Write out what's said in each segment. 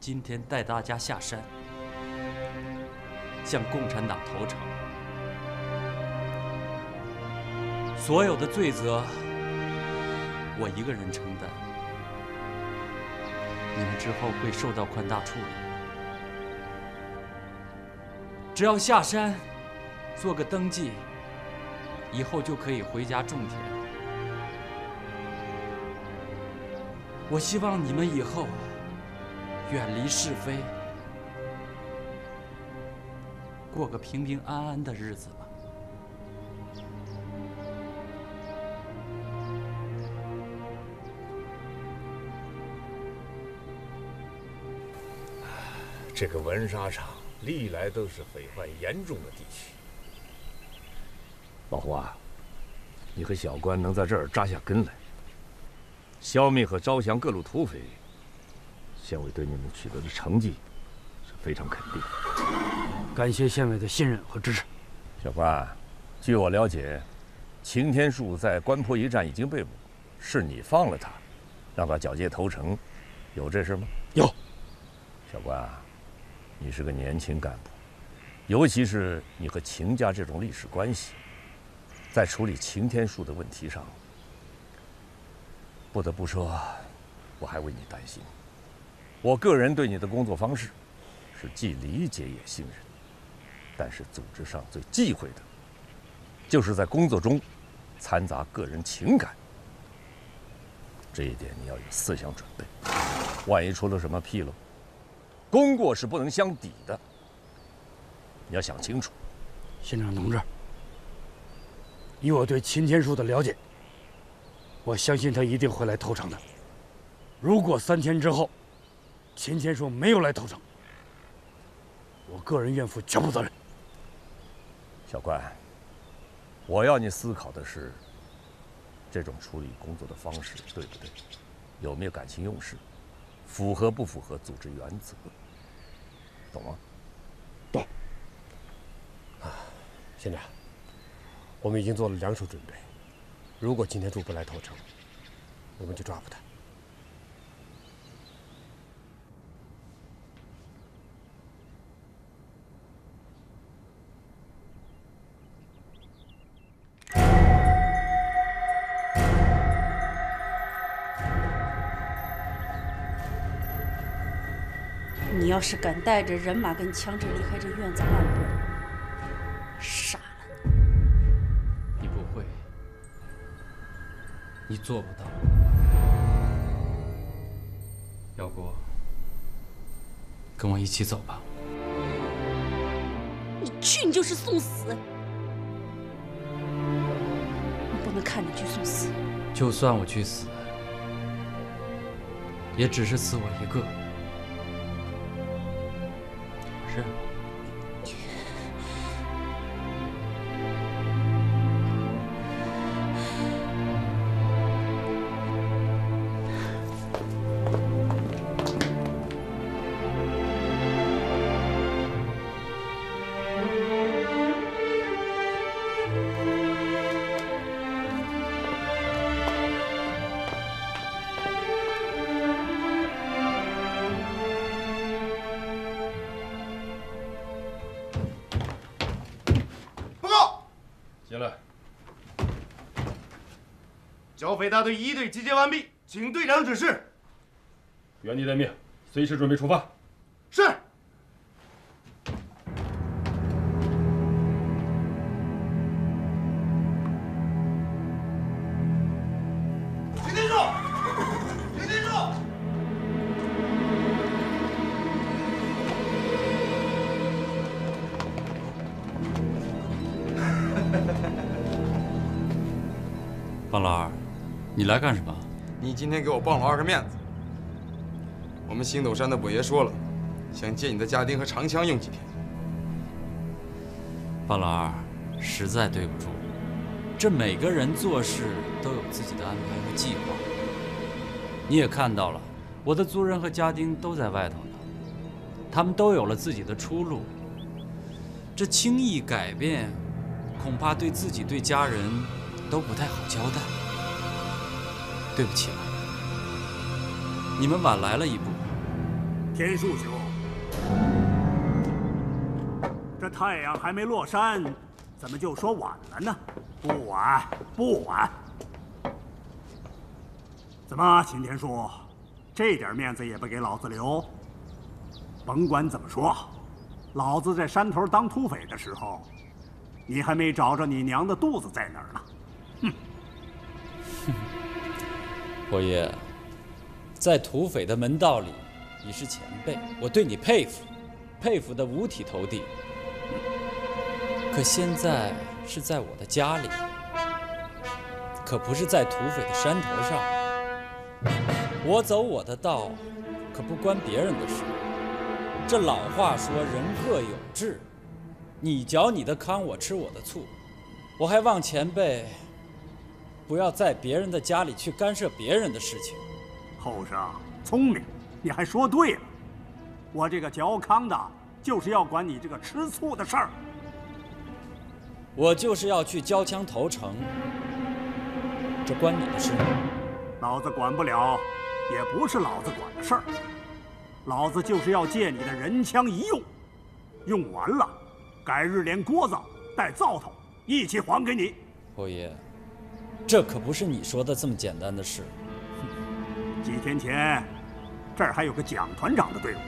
今天带大家下山，向共产党投诚。所有的罪责，我一个人承担。你们之后会受到宽大处理。只要下山，做个登记，以后就可以回家种田。我希望你们以后远离是非，过个平平安安的日子吧。这个文沙场历来都是匪患严重的地区。老胡啊，你和小关能在这儿扎下根来，消灭和招降各路土匪，县委对你们取得的成绩是非常肯定。感谢县委的信任和支持。小关，据我了解，擎天树在关坡一战已经被捕，是你放了他，让他缴械投诚，有这事吗？有。小关啊，你是个年轻干部，尤其是你和秦家这种历史关系，在处理擎天树的问题上，不得不说，我还为你担心。我个人对你的工作方式，是既理解也信任。但是组织上最忌讳的，就是在工作中掺杂个人情感。这一点你要有思想准备，万一出了什么纰漏，功过是不能相抵的。你要想清楚。县长同志，以我对秦天树的了解，我相信他一定会来投诚的。如果三天之后，秦天树没有来投诚，我个人愿负全部责任。小关，我要你思考的是，这种处理工作的方式对不对？有没有感情用事？符合不符合组织原则？懂吗？懂。啊，县长，我们已经做了两手准备。如果秦天柱不来投诚，我们就抓捕他。要是敢带着人马跟枪支离开这院子半步，杀了你！你不会，你做不到。要不，跟我一起走吧。你去，你就是送死。我不能看你去送死。就算我去死，也只是死我一个。是。剿匪大队一队集结完毕，请队长指示。原地待命，随时准备出发。是。来干什么？你今天给我棒老二个面子。我们星斗山的伯爷说了，想借你的家丁和长枪用几天。范老二，实在对不住，这每个人做事都有自己的安排和计划。你也看到了，我的族人和家丁都在外头呢，他们都有了自己的出路。这轻易改变，恐怕对自己对家人都不太好交代。对不起了，你们晚来了一步。天树兄，这太阳还没落山，怎么就说晚了呢？不晚，不晚。怎么，秦天树，这点面子也不给老子留？甭管怎么说，老子在山头当土匪的时候，你还没找着你娘的肚子在哪儿呢。伯爷，在土匪的门道里，你是前辈，我对你佩服，佩服的五体投地。可现在是在我的家里，可不是在土匪的山头上。我走我的道，可不关别人的事。这老话说“人各有志”，你嚼你的糠，我吃我的醋。我还望前辈不要在别人的家里去干涉别人的事情。后生聪明，你还说对了。我这个嚼糠的，就是要管你这个吃醋的事儿。我就是要去交枪投诚，这关你的事吗？老子管不了，也不是老子管的事儿。老子就是要借你的人枪一用，用完了，改日连锅子带灶头一起还给你。侯爷，这可不是你说的这么简单的事。几天前，这儿还有个蒋团长的队伍，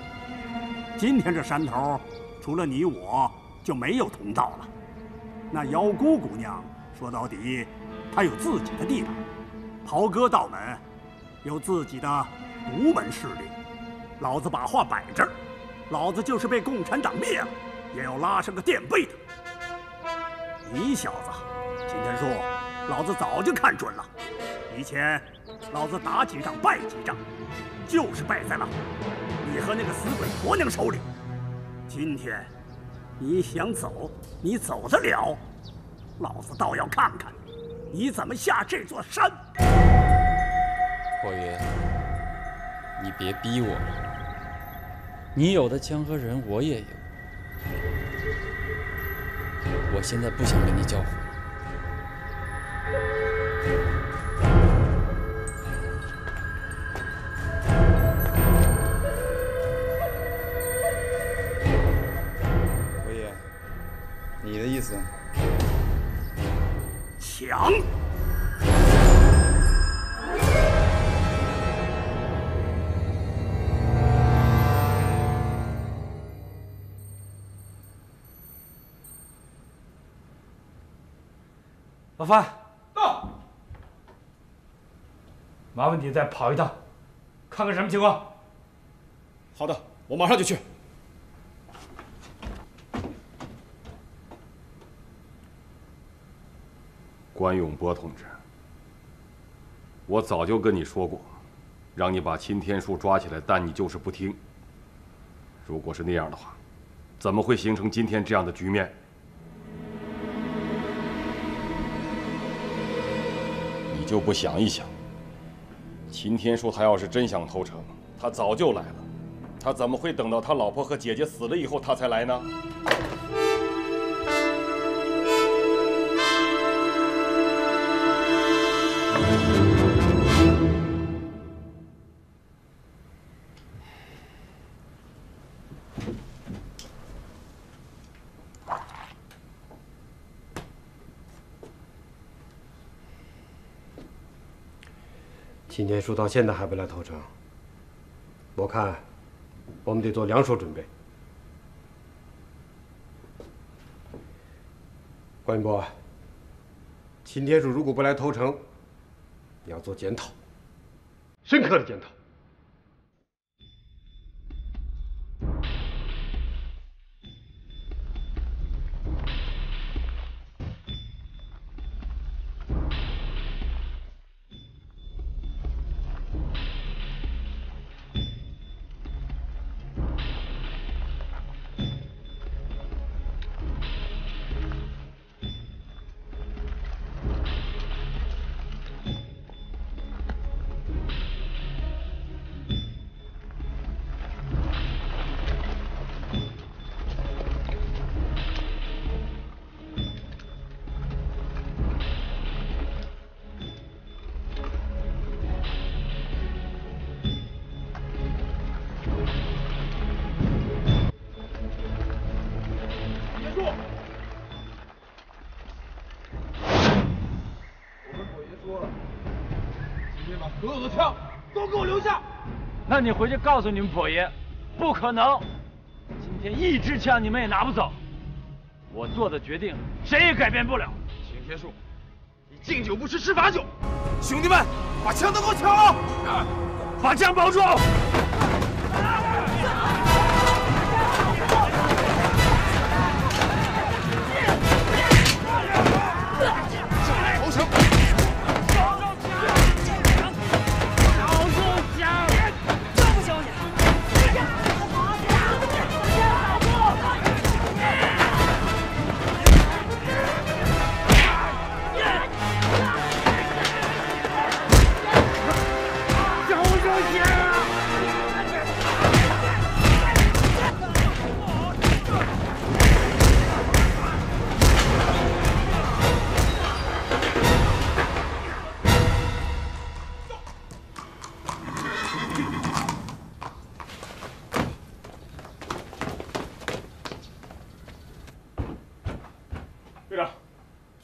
今天这山头除了你我，就没有同道了。那妖姑姑娘说到底，她有自己的地盘，袍哥道门有自己的独门势力。老子把话摆这儿，老子就是被共产党灭了，也要拉上个垫背的。你小子，秦天树，老子早就看准了。以前老子打几仗败几仗，就是败在了你和那个死鬼婆娘手里。今天你想走，你走得了？老子倒要看看你怎么下这座山。霍爷，你别逼我。你有的枪和人，我也有。我现在不想跟你交火。侯爷，你的意思？抢！老范，到。麻烦你再跑一趟，看看什么情况。好的，我马上就去。关永波同志，我早就跟你说过，让你把秦天树抓起来，但你就是不听。如果是那样的话，怎么会形成今天这样的局面？你就不想一想，秦天说他要是真想投诚，他早就来了，他怎么会等到他老婆和姐姐死了以后他才来呢？秦天书到现在还不来投诚，我看我们得做两手准备。关云波，秦天书如果不来投诚，你要做检讨，深刻的检讨。所有的枪都给我留下！那你回去告诉你们跛爷，不可能，今天一支枪你们也拿不走。我做的决定谁也改变不了。秦天树，你敬酒不吃吃罚酒！兄弟们，把枪都给我抢了！把枪保住！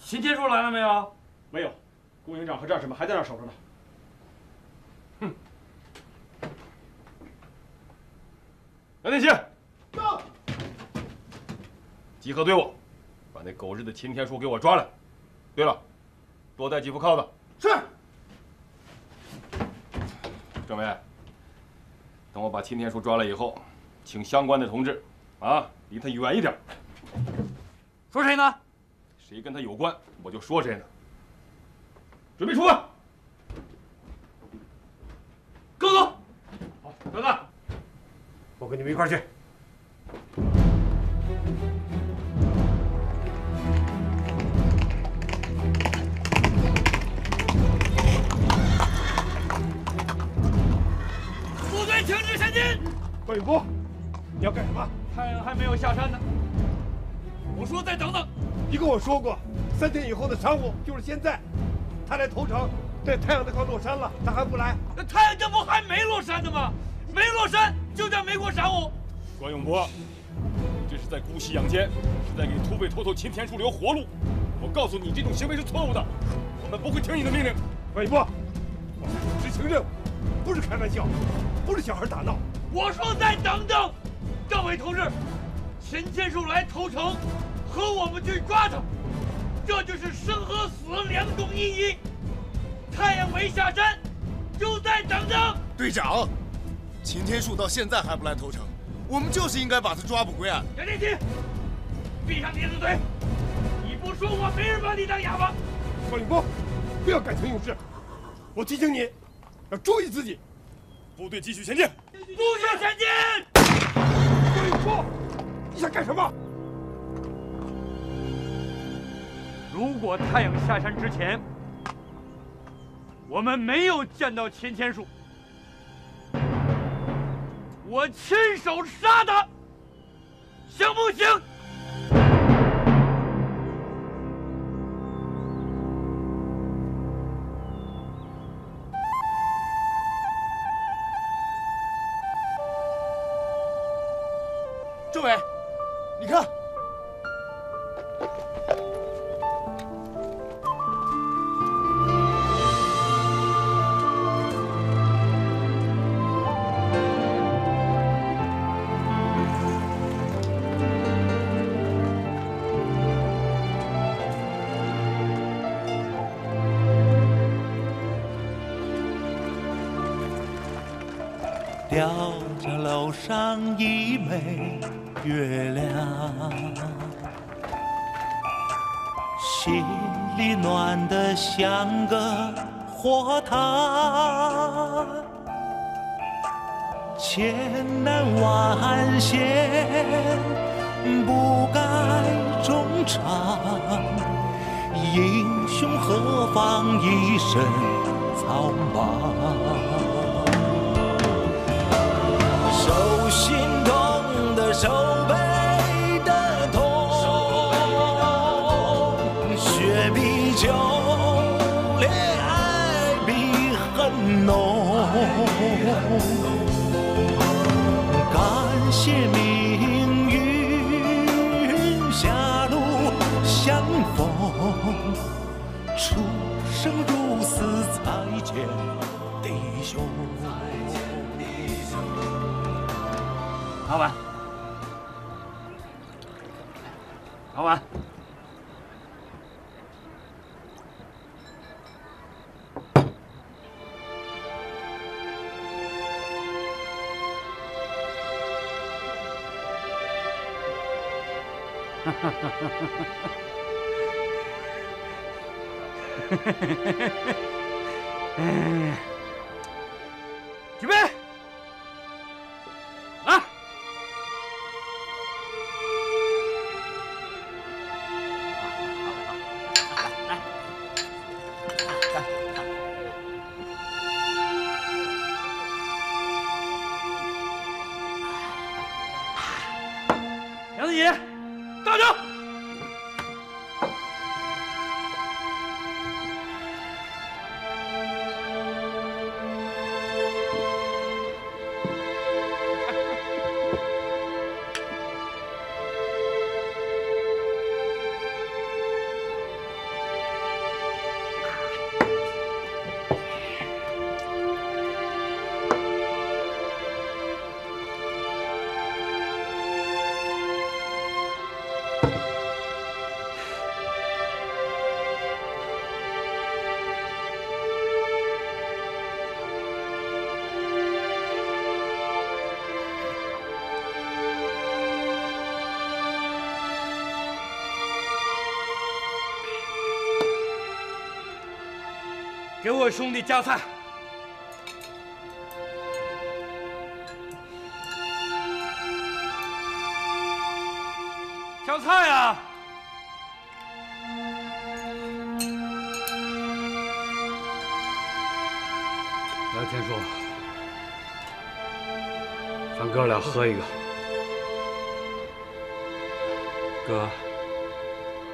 秦天树来了没有？没有，顾营长和战士们还在那儿守着呢。哼！杨天信，到！集合队伍，把那狗日的秦天树给我抓来。对了，多带几副铐子。是。政委，等我把秦天树抓来以后，请相关的同志啊，离他远一点。说谁呢？谁跟他有关，我就说谁呢。准备出发。哥哥，好，等等，我跟你们一块去。部队停止前进！关永波，你要干什么？太阳还没有下山呢。我说再等等。你跟我说过，三天以后的晌午就是现在。他来投诚，这太阳都快落山了，他还不来？那太阳这不还没落山呢吗？没落山就叫没过晌午。关永波，你这是在姑息养奸，是在给土匪头头秦天树留活路。我告诉你，这种行为是错误的，我们不会听你的命令。关永波，我们是执行任务，不是开玩笑，不是小孩打闹。我说再等等，政委同志，秦天树来投诚，和我们去抓他，这就是生和死两种意义。太阳没下山，就再等等。队长，秦天树到现在还不来投诚，我们就是应该把他抓捕归案。杨天奇，闭上你的嘴！你不说话，没人把你当哑巴。关永波，不要感情用事，我提醒你，要注意自己。部队继续前进。不许前进！关永波，你想干什么？如果太阳下山之前，我们没有见到千千树，我亲手杀他，行不行？政委，你看，上一枚月亮，心里暖得像个火塘。千难万险不该衷肠，英雄何妨一身苍茫。手背的痛，血比酒，恋爱比恨浓。感谢命运狭路相逢，出生入死才见弟兄。阿婉，阿婉，哈哈哈哈哈！哎，给兄弟夹菜。挑菜啊！来，天叔，咱哥俩喝一个。哥，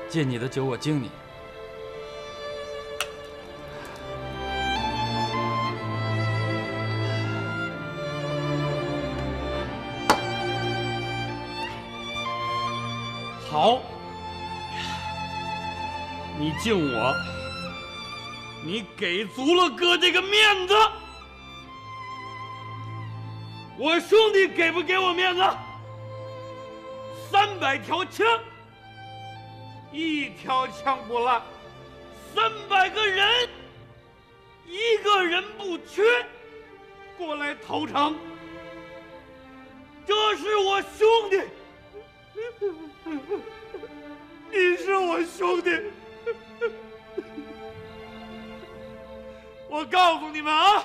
借你的酒我敬你。好，你敬我，你给足了哥这个面子。我兄弟给不给我面子？三百条枪，一条枪不落；三百个人，一个人不缺，过来投诚。这是我兄弟。你是我兄弟，我告诉你们啊，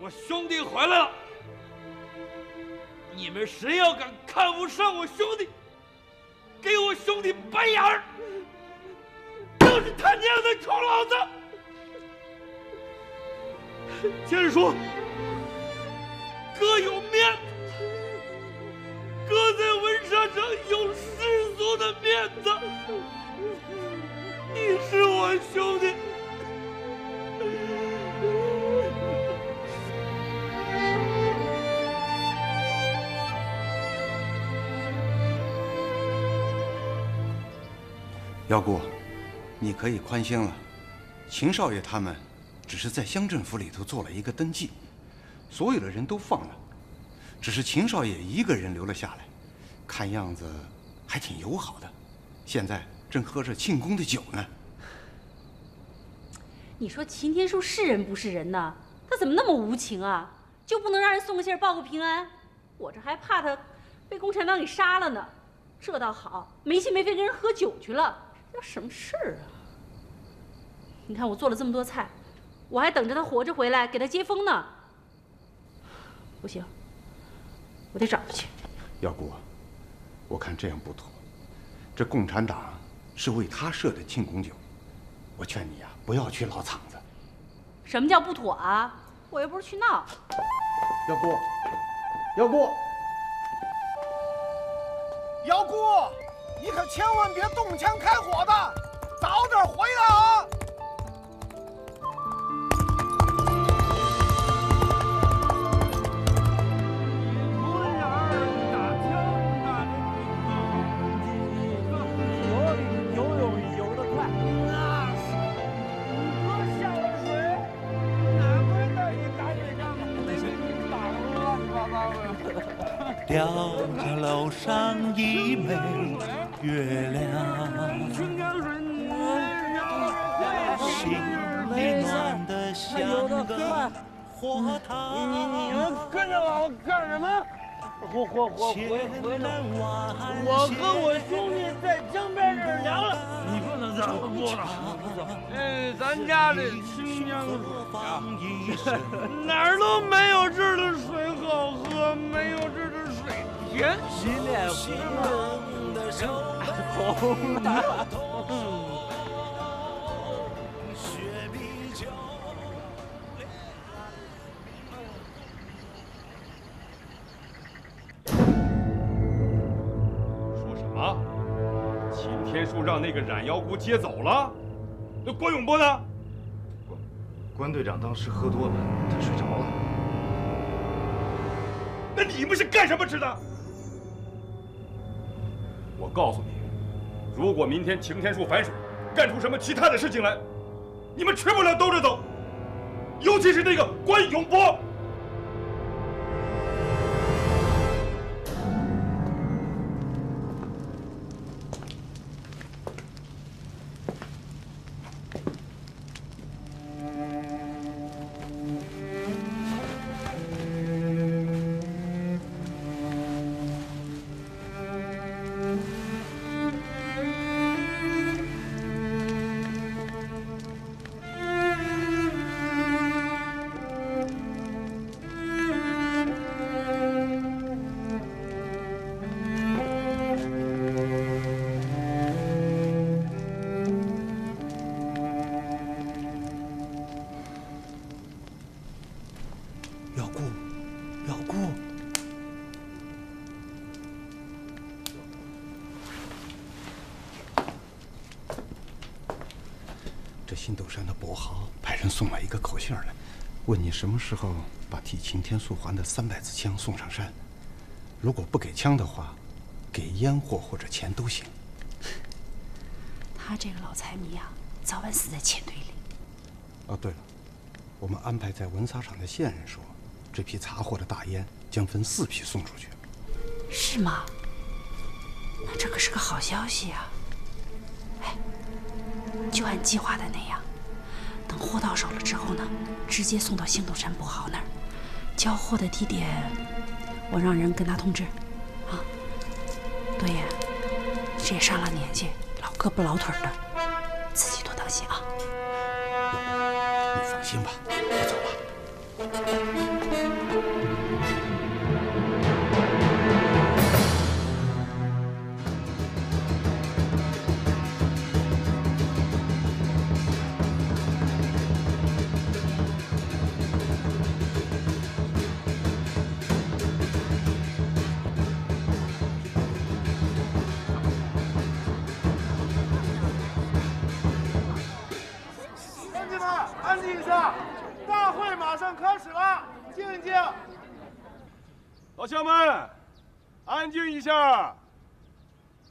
我兄弟回来了。你们谁要敢看不上我兄弟，给我兄弟白眼儿，就是他娘的臭老子！接着说，哥有面子。哥在文沙城有世俗的面子，你是我兄弟。姚姑，你可以宽心了。秦少爷他们只是在乡政府里头做了一个登记，所有的人都放了。只是秦少爷一个人留了下来，看样子还挺友好的，现在正喝着庆功的酒呢。你说秦天树是人不是人呢？他怎么那么无情啊？就不能让人送个信儿报个平安？我这还怕他被共产党给杀了呢。这倒好，没心没肺跟人喝酒去了，这叫什么事儿啊？你看我做了这么多菜，我还等着他活着回来给他接风呢。不行。我得找他去。要姑，我看这样不妥。这共产党是为他设的庆功酒，我劝你呀，不要去老场子。什么叫不妥啊？我又不是去闹。要姑，要姑，姚姑，你可千万别动枪开火的，早点回来啊！掉在楼上一枚月亮，心里暖得像个火塘。你你们跟着我干什么？我我我回回来！我和我兄弟在江边这儿凉了，你不能这么过了。嗯，咱家的清江水呀，哪儿都没有这儿的水好喝，没有这儿的你脸红了，红了。说什么？秦天树让那个染妖姑接走了？那关永波呢？关关队长当时喝多了，他睡着了。那你们是干什么吃的？我告诉你，如果明天擎天柱反水，干出什么其他的事情来，你们吃不了兜着走。尤其是那个关永波。时候把替秦天素还的三百支枪送上山。如果不给枪的话，给烟货或者钱都行。他这个老财迷啊，早晚死在钱堆里。哦，对了，我们安排在文沙厂的线人说，这批查获的大烟将分四批送出去。是吗？那这可是个好消息啊！哎，就按计划的那样，等货到手了之后呢，直接送到星斗山跛豪那儿。交货的地点，我让人跟他通知。啊，多爷，这也上了年纪，老胳膊老腿的，自己多当心啊。你放心吧，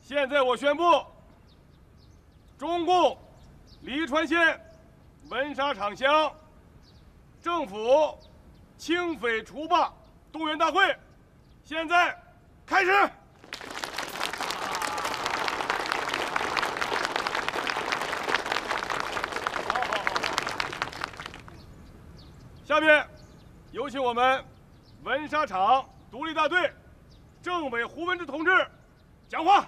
现在我宣布，中共黎川县文沙厂乡政府清匪除霸动员大会现在开始。下面有请我们文沙厂独立大队政委胡文志同志讲话。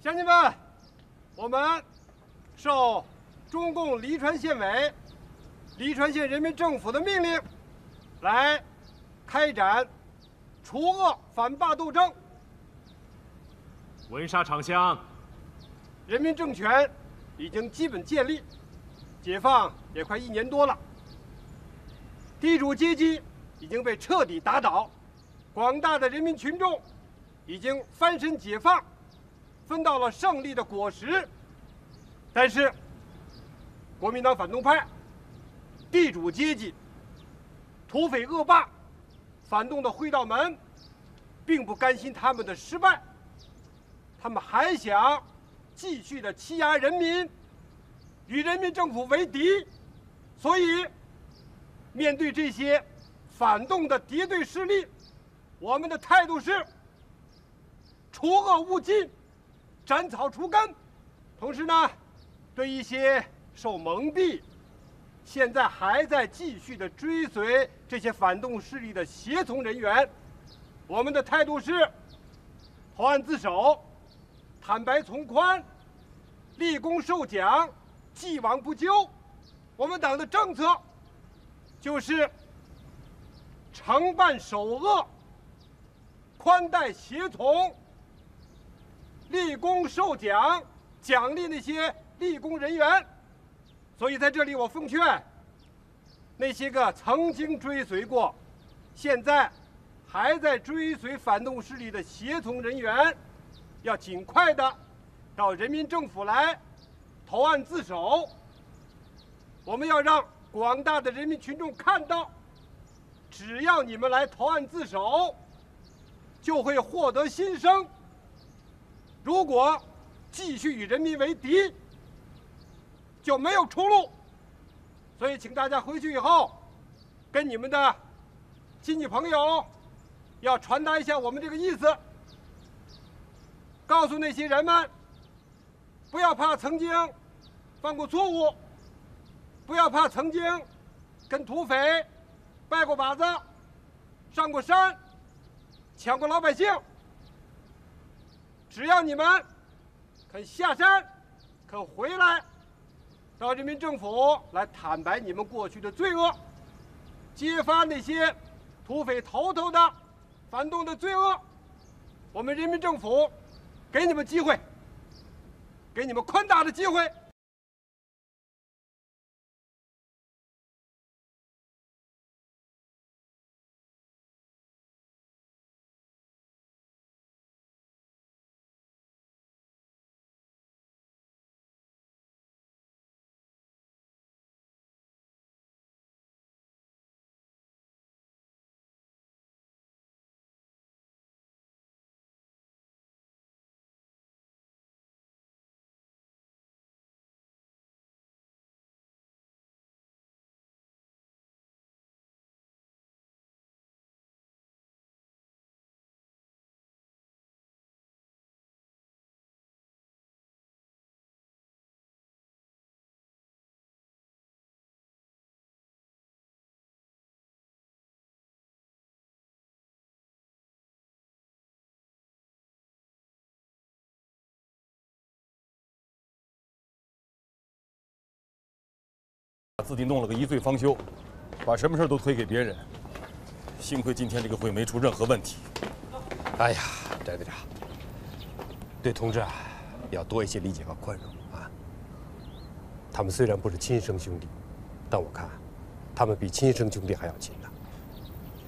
乡亲们，我们受中共黎川县委、黎川县人民政府的命令，来开展除恶反霸斗争。文沙场乡，人民政权已经基本建立，解放也快一年多了。地主阶级已经被彻底打倒，广大的人民群众已经翻身解放，分到了胜利的果实。但是，国民党反动派、地主阶级、土匪恶霸、反动的灰道门，并不甘心他们的失败。他们还想继续的欺压人民，与人民政府为敌，所以面对这些反动的敌对势力，我们的态度是除恶务尽，斩草除根。同时呢，对一些受蒙蔽、现在还在继续的追随这些反动势力的协从人员，我们的态度是投案自首、坦白从宽、立功受奖、既往不咎。我们党的政策就是惩办首恶、宽待协从、立功受奖。奖励那些立功人员，所以在这里我奉劝那些个曾经追随过、现在还在追随反动势力的协从人员，要尽快的到人民政府来投案自首。我们要让广大的人民群众看到，只要你们来投案自首，就会获得新生。如果继续与人民为敌，就没有出路。所以，请大家回去以后，跟你们的亲戚朋友要传达一下我们这个意思，告诉那些人们，不要怕曾经犯过错误，不要怕曾经跟土匪拜过把子、上过山、抢过老百姓。只要你们。肯下山，肯回来，到人民政府来坦白你们过去的罪恶，揭发那些土匪头头的反动的罪恶，我们人民政府给你们机会，给你们宽大的机会。自己弄了个一醉方休，把什么事都推给别人。幸亏今天这个会没出任何问题。哎呀，翟队长，对同志啊，要多一些理解和宽容啊。他们虽然不是亲生兄弟，但我看，他们比亲生兄弟还要亲呢。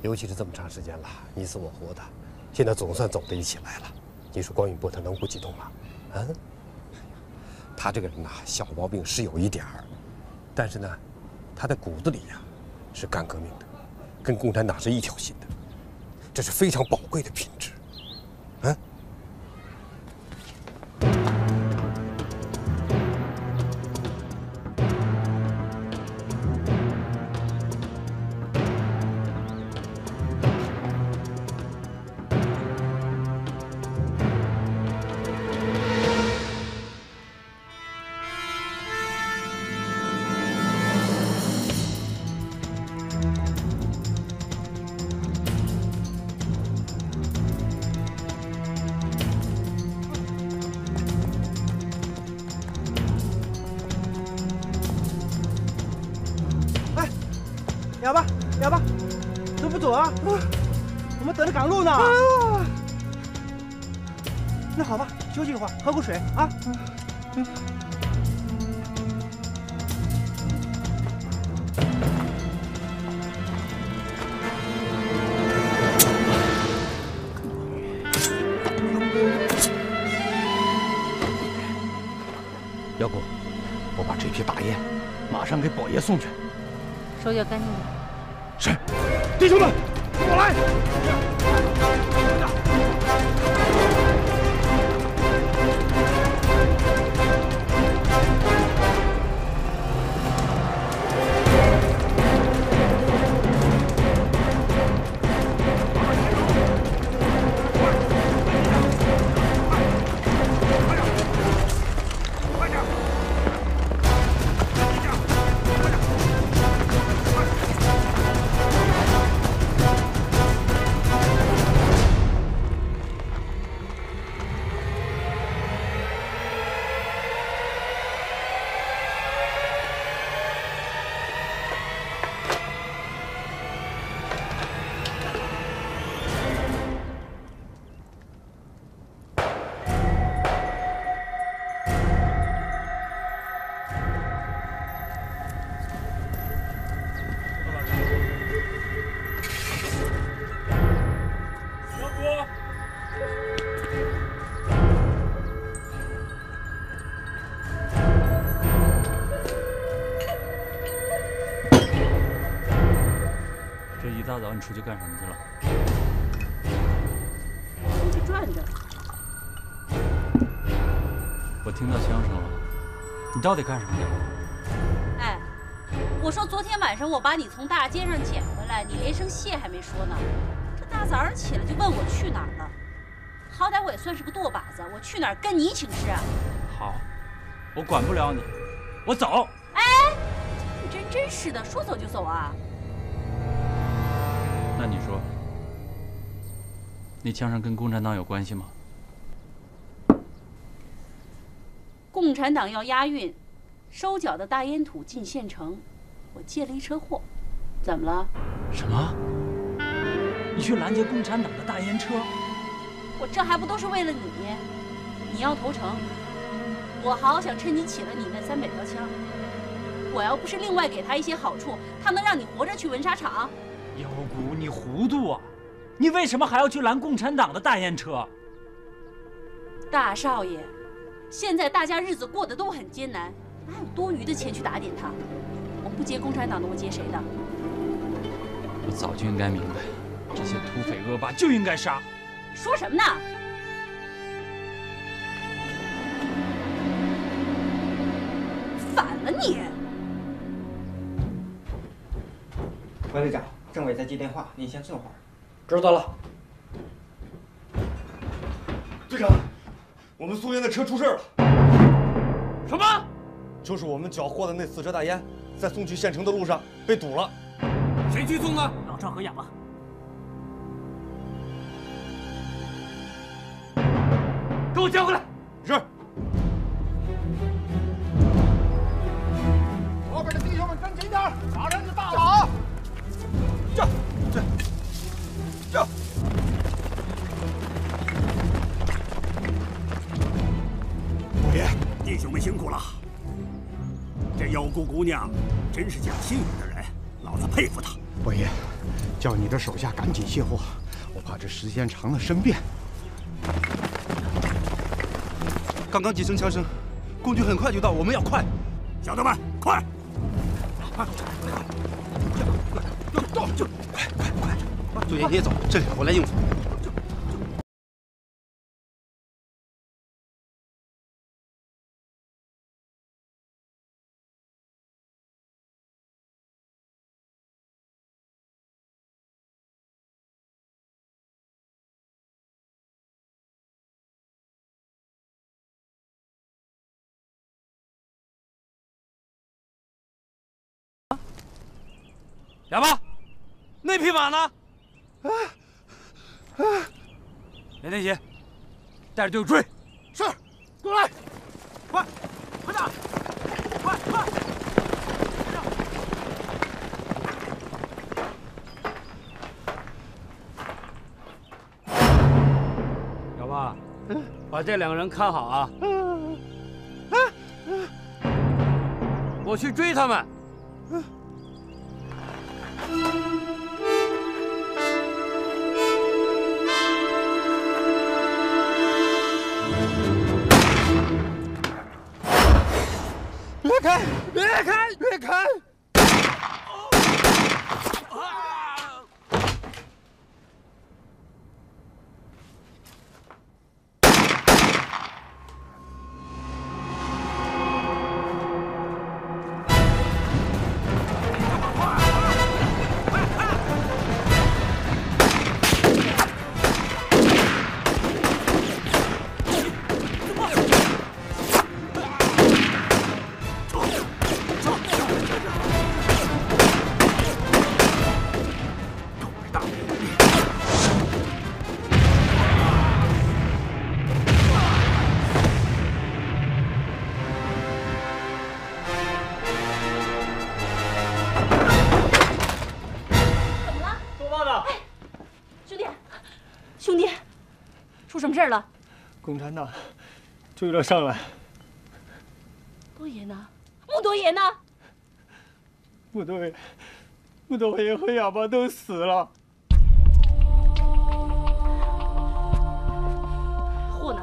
尤其是这么长时间了，你死我活的，现在总算走到一起来了。你说关云波他能不激动吗？啊？他这个人呐，小毛病是有一点儿。但是呢，他的骨子里呀，是干革命的，跟共产党是一条心的，这是非常宝贵的品质，是，弟兄们，跟我来。大早你出去干什么去了？出去转转。我听到枪声了，你到底干什么去了？哎，我说昨天晚上我把你从大街上捡回来，你连声谢还没说呢。这大早上起来就问我去哪儿了，好歹我也算是个舵把子，我去哪儿跟你请示啊？好，我管不了你，我走。哎，你真真是的，说走就走啊？那你说，那枪声跟共产党有关系吗？共产党要押运收缴的大烟土进县城，我借了一车货，怎么了？什么？你去拦截共产党的大烟车？我这还不都是为了你？你要投诚，我好想趁你起了你那三百条枪。我要不是另外给他一些好处，他能让你活着去文沙场？妖谷，你糊涂啊！你为什么还要去拦共产党的大烟车？大少爷，现在大家日子过得都很艰难，哪有多余的钱去打点他？我不接共产党的，我接谁的？我早就应该明白，这些土匪恶霸就应该杀。说什么呢？反了你！关队长，政委在接电话，您先坐会儿。知道了。队长，我们送烟的车出事了。什么？就是我们缴获的那四车大烟，在送去县城的路上被堵了。谁去送的？老赵和哑巴。给我叫回来！是。后边的弟兄们跟紧点，打人弟兄们辛苦了。这妖姑姑娘真是讲信用的人，老子佩服她。伯爷，叫你的手下赶紧卸货，我怕这时间长了生变。刚刚几声枪声，共军很快就到，我们要快！小的们，快！快！快！快快快快！祖爷你也走，这里我来应付。哑巴，那匹马呢？啊啊！连天喜，带着队伍追。是，过来，快，快点，快快！哑巴，把这两个人看好啊！我去追他们。别开！别开！别开！共产党追了上来，多爷呢？穆多爷呢？穆多爷、穆多爷和哑巴都死了。货呢？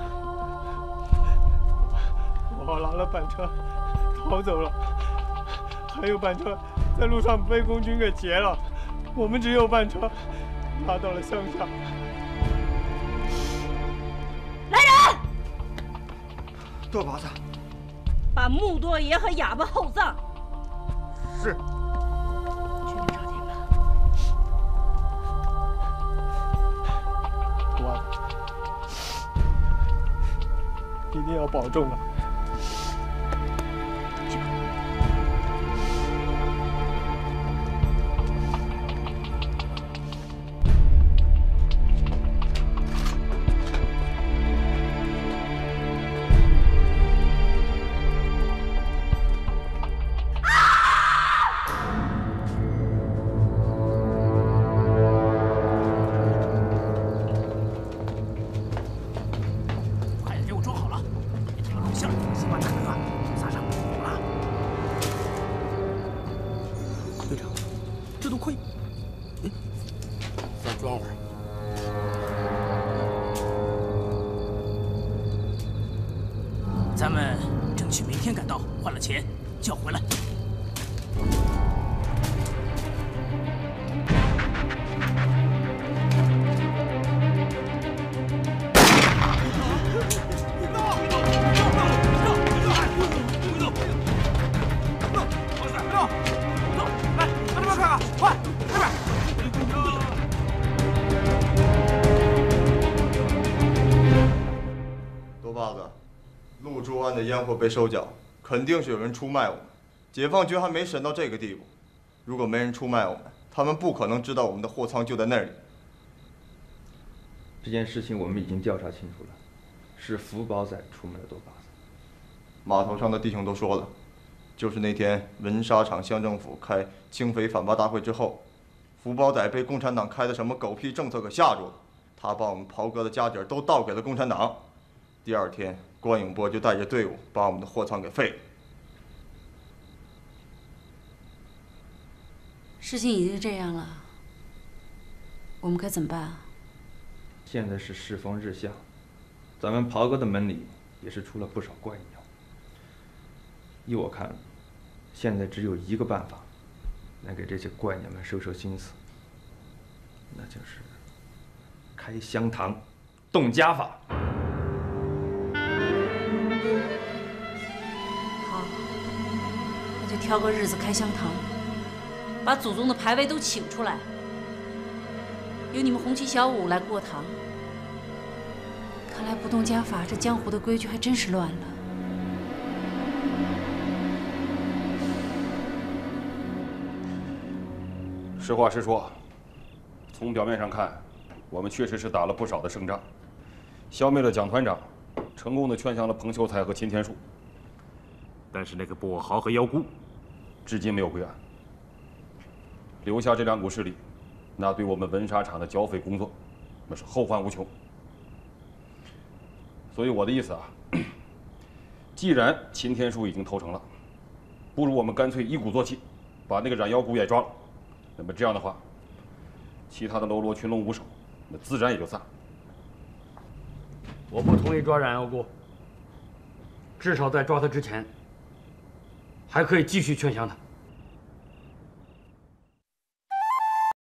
我拿了板车逃走了，还有板车在路上被共军给劫了。我们只有板车拉到了乡下。多宝子，把穆多爷和哑巴厚葬。是。去吧。我一定要保重啊！珠湾的烟货被收缴，肯定是有人出卖我们。解放军还没审到这个地步，如果没人出卖我们，他们不可能知道我们的货仓就在那里。这件事情我们已经调查清楚了，是福宝仔出卖了多巴子。码头上的弟兄都说了，就是那天文沙场乡政府开清匪反扒大会之后，福宝仔被共产党开的什么狗屁政策给吓住了，他把我们袍哥的家底儿都倒给了共产党。第二天，关永波就带着队伍把我们的货仓给废了。事情已经这样了，我们该怎么办啊？现在是世风日下，咱们袍哥的门里也是出了不少怪鸟。依我看，现在只有一个办法，能给这些怪鸟们收收心思，那就是开香堂，动家法。挑个日子开香堂，把祖宗的牌位都请出来，由你们红旗小五来过堂。看来不动家法，这江湖的规矩还真是乱了。实话实说，从表面上看，我们确实是打了不少的胜仗，消灭了蒋团长，成功的劝降了彭秀才和秦天树。但是那个跛豪和妖姑，至今没有归案。留下这两股势力，那对我们文沙厂的剿匪工作，那是后患无穷。所以我的意思啊，既然秦天树已经投诚了，不如我们干脆一鼓作气，把那个染妖谷也抓了。那么这样的话，其他的喽啰群龙无首，那自然也就散了。我不同意抓冉耀谷，至少在抓他之前，还可以继续劝降他。